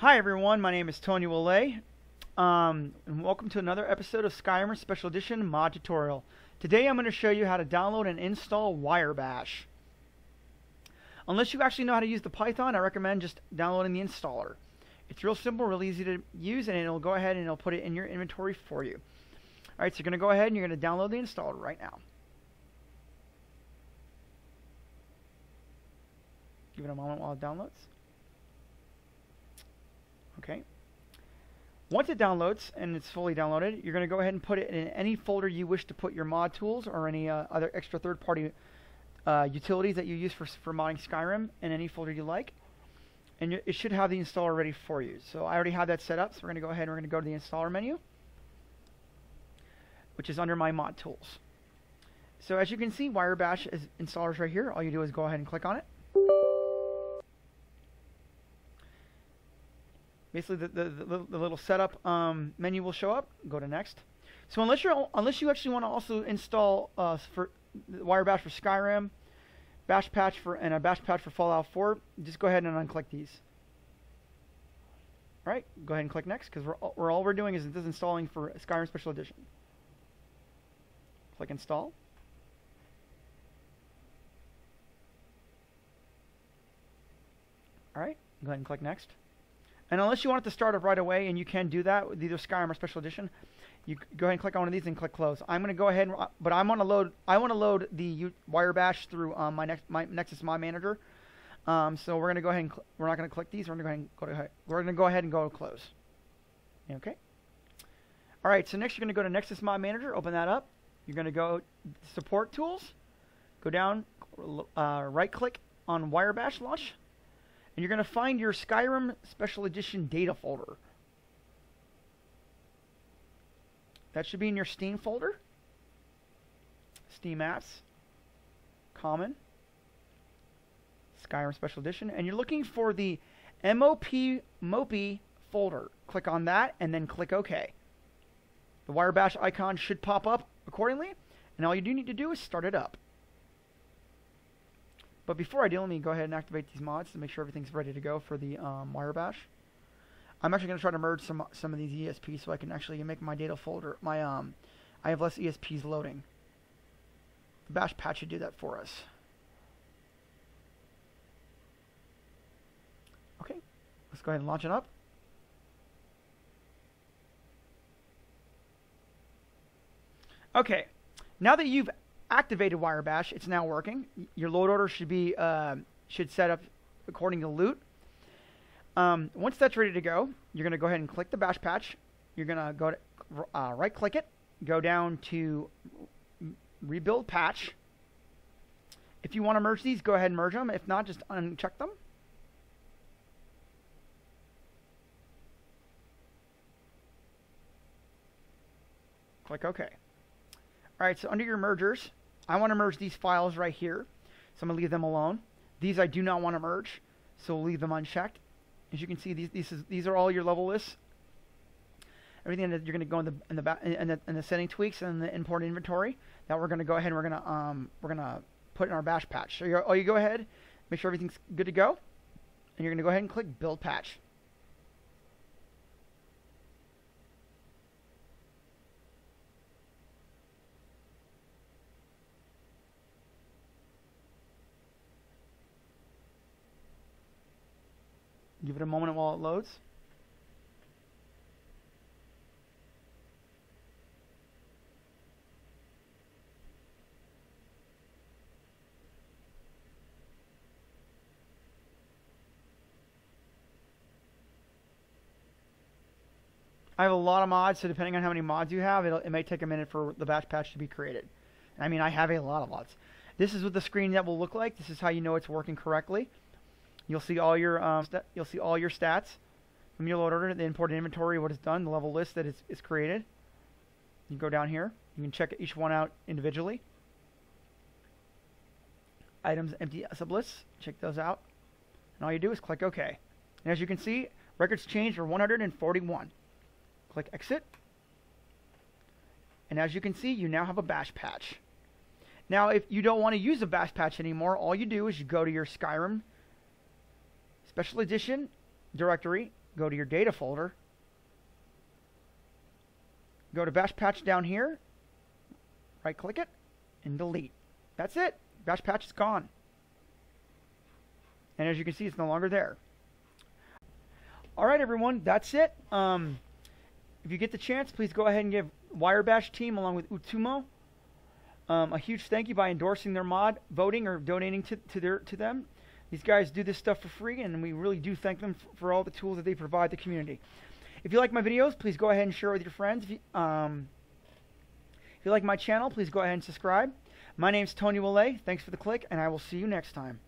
Hi everyone, my name is Tonyo Allie, um, and welcome to another episode of Skyrim Special Edition mod tutorial. Today I'm going to show you how to download and install Wrye Bash. Unless you actually know how to use the Python, I recommend just downloading the installer. It's real simple, real easy to use, and it'll go ahead and it'll put it in your inventory for you. Alright, so you're going to go ahead and you're going to download the installer right now. Give it a moment while it downloads. Okay. Once it downloads and it's fully downloaded, you're going to go ahead and put it in any folder you wish to put your mod tools or any uh, other extra third-party uh, utilities that you use for, for modding Skyrim in any folder you like. And it should have the installer ready for you. So I already have that set up, so we're going to go ahead and we're going to go to the installer menu, which is under my mod tools. So as you can see, Wrye Bash is installers right here. All you do is go ahead and click on it. Basically the, the, the, the little setup um, menu will show up. Go to next. So unless you're unless you actually want to also install uh, for Wrye Bash for Skyrim, Bash patch for and a Bash patch for Fallout 4, just go ahead and unclick these. All right, go ahead and click next because we're, we're all we're doing is this installing for Skyrim Special Edition. Click install. All right, go ahead and click next. And unless you want it to start up right away, and you can do that with either Skyrim or Special Edition, you go ahead and click on one of these and click close. I'm going to go ahead, and, but I'm going to load. I want to load the Wrye Bash through um, my next my Nexus Mod Manager. Um, so we're going to go ahead and we're not going to click these. We're going to go ahead we're going to go ahead and go close. Okay. All right. So next you're going to go to Nexus Mod Manager. Open that up. You're going to go Support Tools. Go down. Uh, right click on Wrye Bash Launch you're going to find your Skyrim Special Edition data folder. That should be in your Steam folder. Steam apps, common, Skyrim Special Edition, and you're looking for the MOP Mopy folder. Click on that and then click OK. The Wrye Bash icon should pop up accordingly, and all you do need to do is start it up. But before I do, let me go ahead and activate these mods to make sure everything's ready to go for the um, Wrye Bash. I'm actually going to try to merge some some of these ESPs so I can actually make my data folder, my um, I have less ESPs loading. The bash patch should do that for us. Okay, let's go ahead and launch it up. Okay, now that you've activated Wrye Bash. It's now working. Your load order should be uh, should set up according to loot. Um, once that's ready to go, you're going to go ahead and click the bash patch. You're going to go to uh, right click it, go down to rebuild patch. If you want to merge these, go ahead and merge them. If not, just uncheck them. Click OK. All right, so under your mergers, I want to merge these files right here, so I'm going to leave them alone. These I do not want to merge, so we'll leave them unchecked. As you can see, these these, is, these are all your level lists. Everything that you're going to go in the in the, in the in the setting tweaks and the import inventory that we're going to go ahead and we're going to um we're going to put in our bash patch. So you oh you go ahead, make sure everything's good to go, and you're going to go ahead and click build patch. Give it a moment while it loads. I have a lot of mods, so depending on how many mods you have, it may take a minute for the bash patch to be created. I mean, I have a lot of mods. This is what the screen that will look like. This is how you know it's working correctly. You'll see all your um, you'll see all your stats from your load order, the imported inventory, what is done, the level list that is, is created. You go down here. You can check each one out individually. Items, empty sublists. Check those out. And all you do is click OK. And as you can see, records changed for 141. Click Exit. And as you can see, you now have a bash patch. Now, if you don't want to use a bash patch anymore, all you do is you go to your Skyrim Special Edition directory, go to your data folder, go to bash patch down here, right click it, and delete. That's it. Bash patch is gone. And as you can see, it's no longer there. All right, everyone, that's it. Um, if you get the chance, please go ahead and give Wrye Bash team along with Utumno um, a huge thank you by endorsing their mod, voting, or donating to, to their to them. These guys do this stuff for free, and we really do thank them for all the tools that they provide the community. If you like my videos, please go ahead and share with your friends. If you, um, if you like my channel, please go ahead and subscribe. My name's Tonyo Allie. Thanks for the click, and I will see you next time.